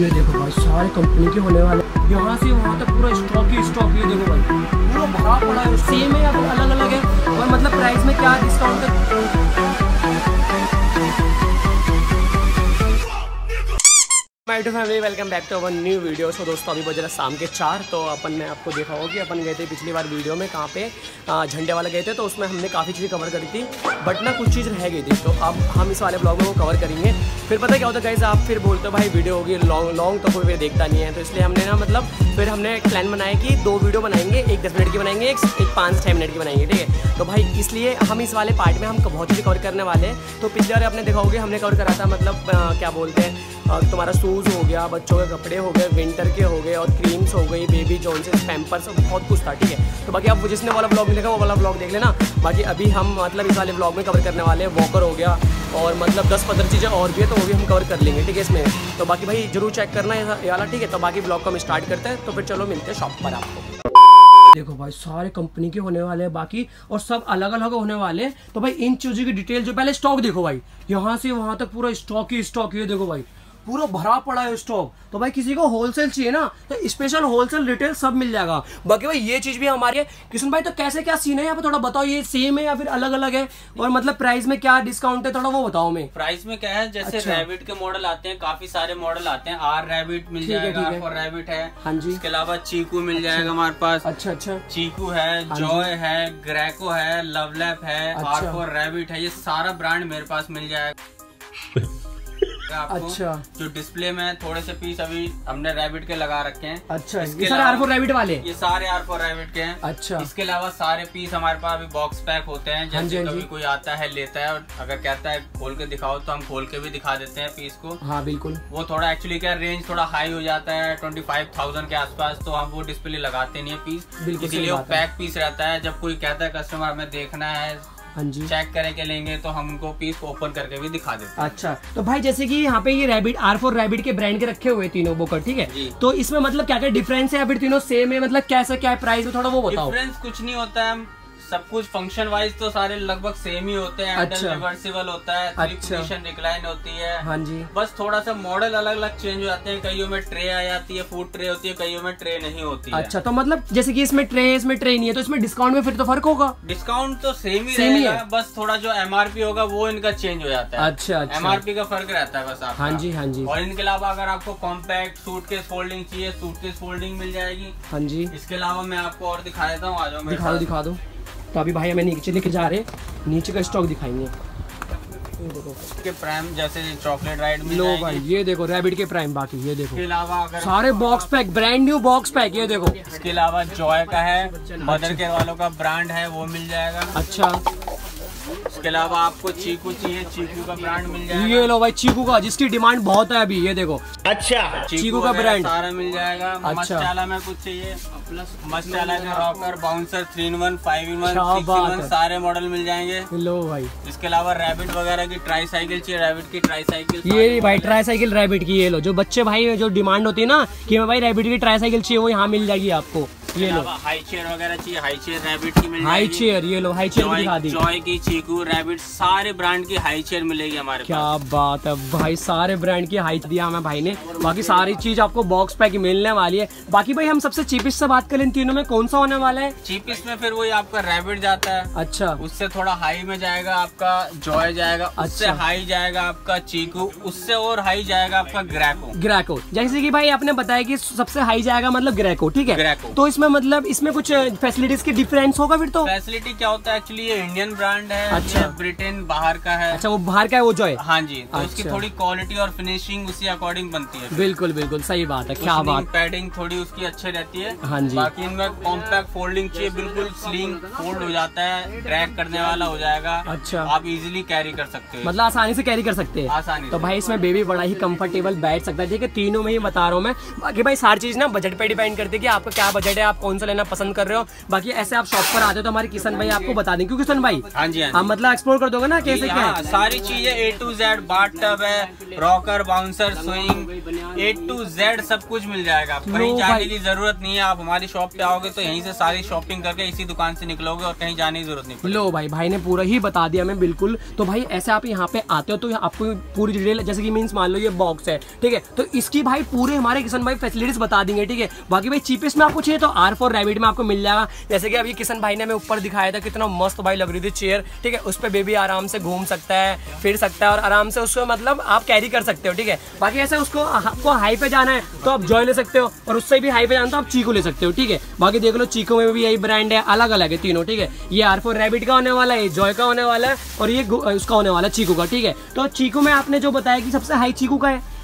ये देखो भाई, सारे कंपनी के होने वाले। यहाँ से वहाँ तक पूरा स्टॉक ही स्टॉक ये देखो भाई। पूरा भरा पड़ा है सेम है या अलग अलग है। और मतलब प्राइस में क्या discount my to family welcome back to our new video so दोस्तों, अभी बज शाम के चार तो अपन ने आपको देखा होगा कि अपन गए थे पिछली बार वीडियो में कहाँ पे झंडे वाला गए थे तो उसमें हमने काफ़ी चीज़ें कवर करी थी बट ना कुछ चीज़ रह गई थी। तो अब हम इस वाले ब्लॉग में वो कवर करेंगे। फिर पता क्या होता है गाइज़ आप फिर बोलते हो, भाई वीडियो होगी लॉन्ग लॉन्ग तो कोई भी देखता नहीं है। तो इसलिए हमने ना मतलब फिर हमने एक प्लान बनाया कि दो वीडियो बनाएँगे, एक दस मिनट की बनाएँगे, एक एक पाँच छः मिनट की बनाएँगे, ठीक है? तो भाई, इसलिए हम इस वाले पार्ट में हम बहुत चीज़ें कवर करने वाले हैं। तो पिछले बार आपने देखा होगा, हमने कवर करा था मतलब क्या बोलते हैं तुम्हारा शूज़ हो गया, बच्चों के कपड़े हो गए विंटर के हो गए और क्रीम्स हो गई बेबी जॉन्सेस पैम्पर्स बहुत कुछ था, ठीक है? तो बाकी आप जिसने वाला ब्लॉग देखा, वो वाला ब्लॉग देख लेना। बाकी अभी हम मतलब इस वाले ब्लॉग में कवर करने वाले हैं वॉकर हो गया और मतलब दस पंद्रह चीज़ें और भी है तो वो भी हम कवर कर लेंगे, ठीक है इसमें? तो बाकी भाई ज़रूर चेक करना है ठीक है? तो बाकी ब्लॉग को हम स्टार्ट करते हैं तो फिर चलो मिलते हैं शॉप पर आपको। देखो भाई, सारे कंपनी के होने वाले हैं, बाकी और सब अलग अलग होने वाले हैं। तो भाई इन चीज़ों की डिटेल जो पहले स्टॉक देखो भाई, यहाँ से वहाँ तक पूरा स्टॉक ही स्टॉक ये देखो भाई। पूरा भरा पड़ा है स्टॉक तो भाई किसी को होलसेल चाहिए ना तो स्पेशल होलसेल रिटेल सब मिल जाएगा। बाकी भाई ये चीज़ भी हमारी है। किशन भाई तो कैसे क्या सीन है? यहाँ पे थोड़ा बताओ ये सेम है या फिर अलग अलग है? और मतलब प्राइस में क्या डिस्काउंट है? थोड़ा वो बताओ मैं प्राइस में क्या है जैसे अच्छा। रैबिट के मॉडल आते हैं काफ़ी सारे मॉडल आते हैं। आर रैबिट मिल जाएगा है। रैबिट है। हाँ जी। इसके अलावा चीकू मिल जाएगा हमारे पास। अच्छा अच्छा। चीकू है हाँ जॉय है ग्रेको है लवलैप है अच्छा। आर फॉर रैबिट है ये सारा ब्रांड मेरे पास मिल जाएगा। आपको। अच्छा। जो डिस्प्ले में थोड़े से पीस अभी हमने रैबिट के लगा रखे हैं। अच्छा इसके ये सारे आर फोर रैबिट वाले? ये सारे आर फॉर रैबिट के हैं। अच्छा। इसके अलावा सारे पीस हमारे पास अभी बॉक्स पैक होते हैं हाँ जैसे हाँ कभी कोई आता है लेता है और अगर कहता है खोल के दिखाओ तो हम खोल के भी दिखा देते हैं पीस को। हाँ बिल्कुल। वो थोड़ा एक्चुअली क्या रेंज थोड़ा हाई हो जाता है ट्वेंटी फाइव थाउज़ेंड के आसपास तो हम वो डिस्प्ले लगाते नहीं है पीस बिल्कुल इसीलिए। पैक पीस रहता है। जब कोई कहता है कस्टमर हमें देखना है हाँ जी। चेक करके के लेंगे तो हम उनको पीस ओपन करके भी दिखा देते हैं। अच्छा तो भाई जैसे कि यहाँ पे ये रैबिट आर फोर रैबिट के ब्रांड के रखे हुए तीनों बोकर ठीक है? तो इसमें मतलब क्या क्या डिफरेंस है? या फिर तीनों सेम है मतलब कैसा क्या है? प्राइस में थोड़ा वो बताओ। डिफरेंस कुछ नहीं होता है। सब कुछ फ़ंक्शन वाइज तो सारे लगभग सेम ही होते हैं अच्छा। रिवर्सिबल होता है अच्छा। रिक्लाइन होती है। हाँ जी। बस थोड़ा सा मॉडल अलग अलग चेंज हो जाते हैं कईयों में ट्रे आ जाती है फ़ूड ट्रे होती है कईयों में ट्रे नहीं होती है। अच्छा तो मतलब जैसे कि इसमें ट्रे इसमें ट्रे नहीं है तो इसमें डिस्काउंट में फिर तो फ़र्क होगा? डिस्काउंट तो सेम ही Same ही रहेगा है। बस थोड़ा जो एमआरपी होगा वो इनका चेंज हो जाता है। अच्छा अच्छा। एमआरपी का फ़र्क रहता है बस हाँ जी हाँ जी। और इनके अलावा अगर आपको कॉम्पैक्ट सूटकेस फोल्डिंग चाहिए सूटकेस फोल्डिंग मिल जाएगी। हाँ जी। इसके अलावा मैं आपको और दिखा देता हूँ आ जाओ दिखा दो दिखा दो। तो अभी भाई हमें नीचे लेके जा रहे नीचे का स्टॉक दिखाएँगे। ये देखो। के प्राइम जैसे चॉकलेट राइड में लो भाई ये देखो रैबिट के प्राइम बाकी ये देखो। इसके अलावा अगर सारे box pack brand new box pack ये देखो। इसके अलावा जॉय का है मदर केयर वालों का ब्रांड है वो मिल जाएगा। अच्छा। इसके अलावा आपको चीकू चाहिए चीकू का ब्रांड मिल जाएगा। ये लो भाई चीकू का जिसकी डिमांड बहुत है अभी ये देखो। अच्छा। चीकू का ब्रांड। सारा मिल जाएगा। अच्छा। में कुछ चाहिए? मस्टाला का rocker bouncer three in one five in one one सारे मॉडल मिल जाएँगे। लो भाई। इसके अलावा रैबिट वगैरह की ट्राई साइकिल चाहिए रैबिट की ट्राई साइकिल ये भाई ट्राई साइकिल रैबिट की ये लो। जो बच्चे भाई जो डिमांड होती है ना कि भाई रैबिट की ट्राई साइकिल चाहिए वो यहाँ मिल जाएगी आपको। ये लो। हाई चेयर वगैरह चाहिए हाई चेयर रैबिट की मिल हाई चेयर ये लो हाई चेयर दिखा दी। जॉय की चीकू रैबिट सारे ब्रांड की हाई चेयर मिलेगी हमारे क्या पास। बात है भाई सारे ब्रांड की हाइट दिया हमें भाई ने। बाकी सारी चीज़ आपको बॉक्स पैक मिलने वाली है। बाकी भाई हम सबसे चीपेस्ट से बात करें तीनों में कौन सा होने वाला है? चीपिस्ट में फिर वही आपका रैबिट जाता है। अच्छा। उससे थोड़ा हाई में जाएगा आपका जॉय जाएगा उससे अच्छा। हाई जाएगा आपका चीकू उससे और हाई जाएगा आपका ग्रैको ग्रैको जैसे की भाई आपने बताया की सबसे हाई जाएगा मतलब ग्रैको ठीक है? ग्रैको। तो इसमें मतलब इसमें कुछ फैसिलिटीज़ की डिफरेंस होगा फिर तो? फैसिलिटी क्या होता है? एक्चुअली ये इंडियन ब्रांड है। अच्छा। ये ब्रिटेन बाहर का है। अच्छा वो बाहर का है वो जो है हाँ जी तो अच्छा। उसकी अच्छा। थोड़ी क्वालिटी और फिनिशिंग उसी अकॉर्डिंग बनती है। बिल्कुल बिल्कुल सही बात है क्या बात। पैडिंग थोड़ी उसकी अच्छी रहती है। हाँ जी। बाकी इनमें कॉम्पैक्ट फोल्डिंग चाहिए बिल्कुल स्लिंग फोल्ड हो जाता है ट्रैक करने वाला हो जाएगा। अच्छा। आप इजीली कैरी कर सकते हो। मतलब आसानी से कैरी कर सकते हैं। आसानी तो भाई इसमें बेबी बड़ा ही कम्फर्टेबल बैठ सकता है। ठीक है तीनों में ही बता रहा हूँ मैं। बाकी भाई सारी चीज़ ना बजट पे डिपेंड करती है कि आपका क्या बजट है आप कौन सा लेना पसंद कर रहे हो। बाकी ऐसे आप शॉप पर आते हो तो हमारे किशन भाई आपको बता दें। क्यों किशन भाई? हाँ जी हाँ मतलब थोड़ा एक्सप्लोर कर दोगे ना कैसे क्या हाँ, है? सारी चीज़ें A to Z bath tub है rocker bouncer swing A to Z सब कुछ मिल जाएगा। आपको कहीं जाने। की ज़रूरत नहीं है आप हमारी शॉप पे आओगे तो यहीं से सारी शॉपिंग करके इसी दुकान से निकलोगे और कहीं जाने की ज़रूरत नहीं लो भाई भाई ने पूरा ही बता दिया मैं बिल्कुल। तो भाई ऐसे आप यहाँ पे आते हो तो आपको पूरी डिटेल जैसे कि मीन्स मान लो ये बॉक्स है ठीक है? तो इसकी भाई पूरे हमारे किसान भाई फैसिलिटीज़ बता देंगे ठीक है? बाकी भाई चीपेस्ट में आपको चाहिए तो आर फोर रैबिट में आपको मिल जाएगा। जैसे कि अभी किशन भाई ने हमें ऊपर दिखाया था कितना मस्त भाई लग रही थी चेयर ठीक है? उस पर बेबी आराम से घूम सकता है फिर सकता है और आराम से उसको मतलब आप कैरी कर सकते हो ठीक है? बाकी ऐसे उसको आपको हाई पे जाना है तो आप जॉय ले सकते हो। और उससे भी हाई पे जाना तो आप चीकू ले सकते हो, ठीक है? बाकी देख लो, चीकू में भी यही ब्रांड है अलग अलग है तीनों, ठीक है? ये आर फोर रेबिट का होने वाला है, ये जॉय का होने वाला है, और ये उसका होने वाला चीकू का, ठीक है? तो चीकू में आपने जो बताया कि सबसे हाई चीकू का है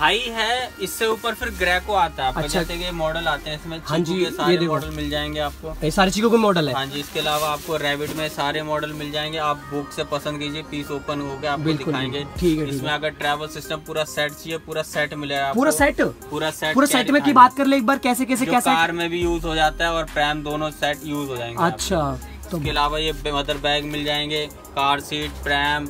हाई है इससे ऊपर फिर ग्रेको आता है। अच्छा। कि मॉडल आते हैं इसमें हाँ जी, के सारे। मॉडल मिल जाएँगे आपको। ये सारे चीकू के मॉडल है। हाँ जी इसके अलावा आपको रैबिट में सारे मॉडल मिल जाएँगे। आप बुक से पसंद कीजिए पीस ओपन हो गया आपको दिखाएँगे। ठीक है, इसमें अगर ट्रैवल सिस्टम पूरा सेट चाहिए पूरा सेट मिलेगा। पूरा सेट पूरा सेट पूरा सेट में की बात कर ले एक बार कैसे कैसे सेट कार में भी यूज़ हो जाता है और प्रैम दोनों सेट यूज़ हो जाएँगे अच्छा तो इसके अलावा ये मदर बैग मिल जाएँगे car seat pram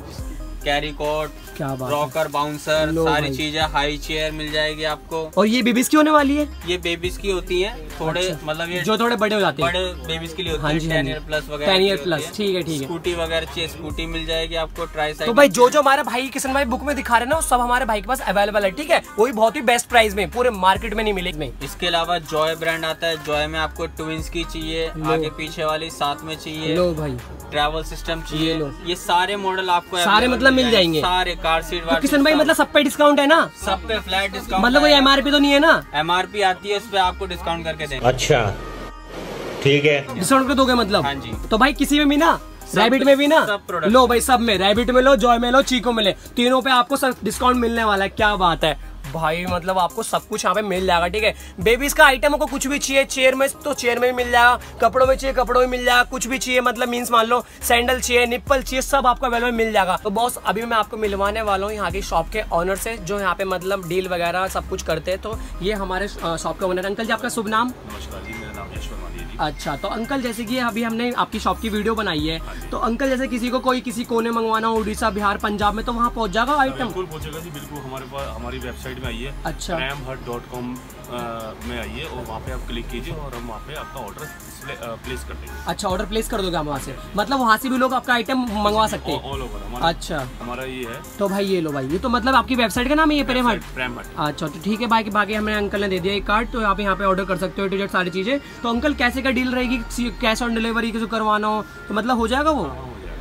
carry cot क्या बात रॉकर बाउंसर सारी चीज़ें हाई चेयर मिल जाएगी आपको। और ये बेबीज की होने वाली है? ये बेबीज की होती है थोड़े अच्छा। मतलब ये जो थोड़े बड़े हो जाते हैं। बड़े बेबीज के लिए हाँ जी, हाँ टेन। ईयर प्लस वगैरह 10 की ईयर प्लस, ठीक है, ठीक है। स्कूटी वगैरह स्कूटी मिल जाएगी आपको ट्राई तो भाई जो जो हमारे भाई किशन भाई बुक में दिखा रहे हैं ना वो सब हमारे भाई के पास अवेलेबल है ठीक है? वो भी बहुत ही बेस्ट प्राइस में पूरे मार्केट में नहीं मिलेगी। इसके अलावा जॉय ब्रांड आता है। जॉय में आपको ट्विंस की चाहिए आगे पीछे वाली साथ में चाहिए। लो भाई। ट्रैवल सिस्टम चाहिए। ये सारे मॉडल आपको सारे मतलब मिल। जाएँगे। सारे कार सीट तो किशन भाई मतलब सब पे डिस्काउंट है ना? सब पे फ्लैट डिस्काउंट मतलब कोई एमआरपी तो नहीं है ना? एमआरपी आती है उस पर आपको डिस्काउंट करके देंगे। अच्छा। ठीक है। डिस्काउंट कर दोगे मतलब? हाँ जी। तो भाई किसी में भी ना? रैबिट में भी ना? लो भाई सब में। रैबिट में लो जॉय में लो चीको में ले। तीनों पे आपको सब डिस्काउंट मिलने वाला है। क्या बात है। भाई मतलब आपको सब कुछ यहाँ पे मिल जाएगा, ठीक है? बेबीज का आइटम को कुछ भी चाहिए चेयर में तो चेयर में भी मिल जाएगा, कपड़ों में चाहिए, कपड़ों में मिल जाएगा, कुछ भी चाहिए मतलब मीन्स मान लो सैंडल चाहिए निप्पल चाहिए, सब आपको अवेलेबल मिल जाएगा। तो बॉस अभी मैं आपको मिलवाने वाला हूँ यहाँ की शॉप के ऑनर से, जो यहाँ पे मतलब डील वगैरह सब कुछ करते हैं। तो ये हमारे शॉप के ऑनर अंकल जी, आपका शुभ नाम? नमस्कार अच्छा तो अंकल जैसे कि अभी हमने आपकी शॉप की वीडियो बनाई है तो अंकल जैसे किसी को कोई किसी कोने मंगवाना हो उड़ीसा बिहार पंजाब में तो वहाँ पहुँच जाएगा आइटम बिल्कुल पहुँचेगा जी बिल्कुल हमारे पास हमारी वेबसाइट में आई है अच्छा। डॉट कॉम में आइए और वहाँ पे आप क्लिक कीजिए और हम वहाँ पे आपका ऑर्डर प्लेस कर देंगे। अच्छा ऑर्डर प्लेस कर दोगे हम वहाँ से? मतलब वहाँ से भी लोग आपका आइटम मंगवा सकते हैं? ऑल ओवर हमारा अच्छा। हमारा ये है। तो भाई ये लो भाई ये तो मतलब आपकी वेबसाइट का नाम है ये प्रेम हट रैम हट अच्छा तो ठीक है बाकी बाकी हमें अंकल ने दे दिया एक कार्ड तो आप यहाँ पे ऑर्डर कर सकते हो टू जेड सारी चीज़ें। तो अंकल कैसे का डील रहेगी? कैश ऑन डिलीवरी को करवाना हो तो मतलब हो जाएगा वो?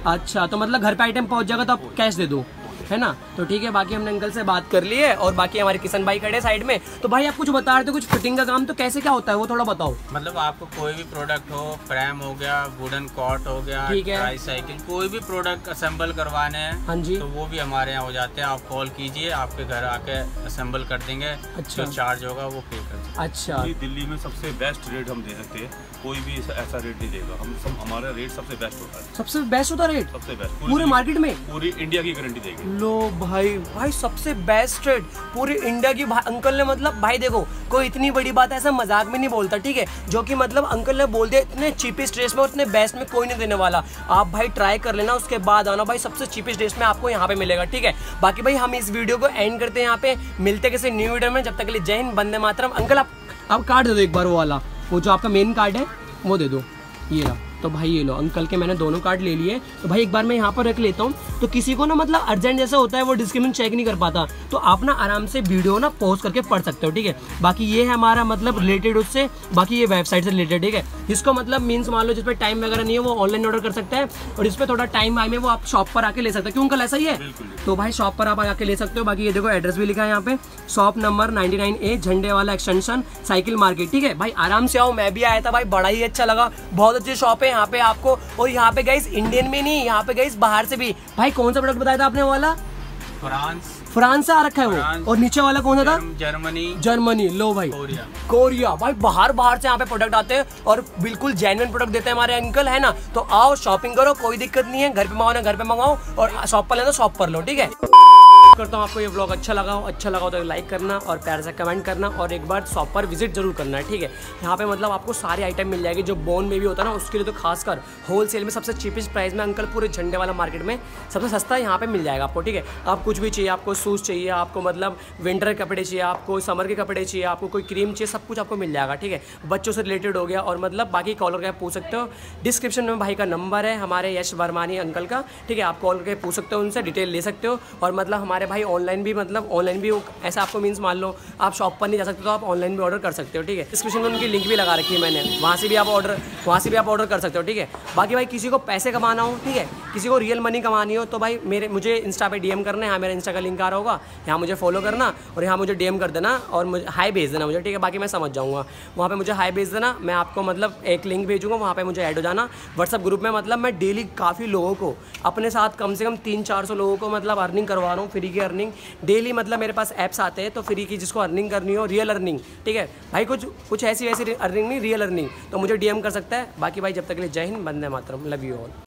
अच्छा तो मतलब घर पे आइटम पहुँच जाएगा तो आप कैश दे दो। है ना? तो ठीक है बाकी हमने अंकल से बात कर ली है और बाकी हमारे किशन भाई खड़े साइड में। तो भाई आप कुछ बता रहे थे कुछ फिटिंग का काम तो कैसे क्या होता है वो थोड़ा बताओ। मतलब आपको कोई भी प्रोडक्ट हो फ्रेम हो गया वुडन कॉट हो गया ठीक है। साइकिल कोई भी प्रोडक्ट असेंबल करवाने हैं हाँ जी। तो वो भी हमारे यहाँ हो जाते हैं। आप कॉल कीजिए आपके घर आके असेंबल कर देंगे अच्छा। जो चार्ज होगा वो पे कर अच्छा। दिल्ली में सबसे बेस्ट रेट हम दे सकते हैं। कोई भी ऐसा- ऐसा रेट नहीं देगा। हम सब हमारा रेट सबसे बेस्ट होता है। सबसे बेस्ट होता है रेट सबसे बेस्ट पूरे मार्केट में? पूरी इंडिया की गारंटी देंगे। लो भाई भाई सबसे बेस्ट रेट पूरी इंडिया की अंकल ने मतलब भाई देखो, कोई इतनी बड़ी बात ऐसा मज़ाक में नहीं बोलता, ठीक है? जो कि मतलब अंकल ने बोल दिया, इतने चीपेस्ट रेट में इतने बेस्ट में कोई नहीं देने वाला। आप भाई ट्राई कर लेना, उसके बाद आना भाई, सबसे चीपेस्ट रेट में आपको यहाँ पे मिलेगा, ठीक है? बाकी भाई, हम इस वीडियो को एंड करते हैं यहाँ पे। मिलते किसी न्यू वीडियो में। जब तक के लिए जय हिंद बंदे मातरम। अंकल आप आप कार्ड दे दो एक बार वो वाला। वो जो आपका मेन कार्ड है, वो दे दो। ये रहा। तो भाई ये लो अंकल के मैंने दोनों कार्ड ले लिए। तो भाई एक बार मैं यहाँ पर रख लेता हूँ। तो किसी को ना मतलब अर्जेंट जैसा होता है वो डिस्क्रिप्शन चेक नहीं कर पाता। तो आप ना आराम से वीडियो ना पोस्ट करके पढ़ सकते हो ठीक है? बाकी ये है हमारा मतलब रिलेटेड उससे बाकी ये वेबसाइट से रिलेटेड ठीक है? इसको मतलब मीन्स मान लो जिस पर टाइम वगैरह नहीं है वो ऑनलाइन ऑर्डर कर सकता है। और इस पर थोड़ा टाइम आए में वो आप शॉप पर आके ले सकते हो। क्यों अंकल ऐसा ही है? तो भाई शॉप पर आप आके ले सकते हो। बाकी ये देखो एड्रेस भी लिखा है यहाँ पे। शॉप नंबर 99 ए झंडे वाला एक्सटेंशन साइकिल मार्केट ठीक है? भाई आराम से आओ मैं भी आया था भाई बड़ा ही अच्छा लगा। बहुत अच्छी शॉप है। यहाँ पे आपको और यहाँ पे गाइस इंडियन में नहीं यहाँ पे गाइस बाहर से भी। भाई कौन सा प्रोडक्ट बताया था आपने वाला? फ्रांस। फ्रांस से आ रखा है वो? और नीचे वाला कौन सा था? जर्मनी। जर्मनी। लो भाई। कोरिया। कोरिया। भाई बाहर बाहर से यहाँ पे प्रोडक्ट आते हैं और बिल्कुल जेन्युइन प्रोडक्ट देते हैं हमारे अंकल है ना? तो आओ शॉपिंग करो कोई दिक्कत नहीं है। घर पे मंगाओ ना घर पे मंगाओ और शॉप पर ले लेना शॉप पर लो ठीक है? करता हूँ, आपको ये ब्लॉग अच्छा लगा हो अच्छा लगा हो तो लाइक करना और प्यार से कमेंट करना और एक बार शॉप पर विज़िट ज़रूर करना है ठीक है? यहाँ पे मतलब आपको सारे आइटम मिल जाएगी जो बोन में भी होता है ना, उसके लिए तो खासकर होलसेल में सबसे चीपेस्ट प्राइस में अंकल पूरे झंडे वाला मार्केट में सबसे सस्ता यहाँ पर मिल जाएगा आपको, ठीक है? आप कुछ भी चाहिए, आपको शूज़ चाहिए, आपको मतलब विंटर के कपड़े चाहिए, आपको समर के कपड़े चाहिए, आपको कोई क्रीम चाहिए, सब कुछ आपको मिल जाएगा, ठीक है? बच्चों से रिलेटेड हो गया और मतलब बाकी कॉलर का पूछ सकते हो। डिस्क्रिप्शन में भाई का नंबर है, हमारे यश वर्मानी अंकल का, ठीक है? आप कॉल करके पूछ सकते हो उनसे डिटेल ले सकते हो और मतलब हमारे भाई ऑनलाइन भी मतलब ऑनलाइन भी ऐसा आपको मीन्स मान लो आप शॉप पर नहीं जा सकते तो आप ऑनलाइन भी ऑर्डर कर सकते हो, ठीक है? डिस्क्रिप्शन में उनकी लिंक भी लगा रखी है मैंने। वहाँ से भी आप ऑर्डर वहाँ से भी आप ऑर्डर कर सकते हो, ठीक है? बाकी भाई, किसी को पैसे कमाना हो, ठीक है? किसी को रियल मनी कमानी हो तो भाई मेरे, मुझे इंस्टा पे डीएम करना है। यहाँ मेरा इंस्टा का लिंक आ रहा होगा। यहाँ मुझे फॉलो करना और यहाँ मुझे डीएम कर देना और मुझे हाई भेज देना मुझे, ठीक है? बाकी मैं समझ जाऊँगा। वहाँ पे मुझे हाई भेज देना, मैं आपको मतलब एक लिंक भेजूँगा, वहाँ पे मुझे ऐड हो जाना। व्हाट्सअप ग्रुप में मतलब मैं डेली काफ़ी लोगों को, अपने साथ कम से कम तीन चार सौ लोगों को मतलब अर्निंग करवा रहा हूँ फ्री की अर्निंग डेली मतलब मेरे पास ऐप्स आते हैं तो फ्री की जिसको अर्निंग करनी हो रियल अर्निंग ठीक है? भाई, कुछ कुछ ऐसी वैसी अर्निंग नहीं रियल अर्निंग तो मुझे डीएम कर सकता है. बाकी भाई, जब तक के लिए जय हिंद बंदे मातरम. Love you all